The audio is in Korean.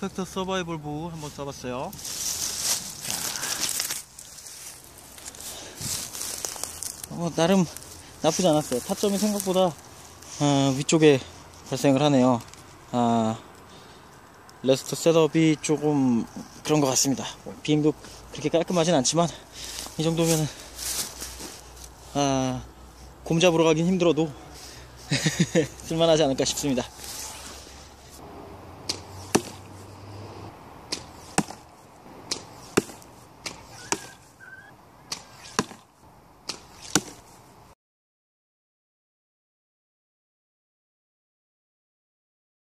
스펙터 서바이벌 bow 한번 써봤어요. 어, 나름 나쁘지 않았어요. 타점이 생각보다 어, 위쪽에 발생을 하네요. 아, rest setup이 조금 그런 것 같습니다. 뭐, 비행도 그렇게 깔끔하진 않지만 이 정도면은 아, 곰 잡으러 가긴 힘들어도 쓸만하지 않을까 싶습니다.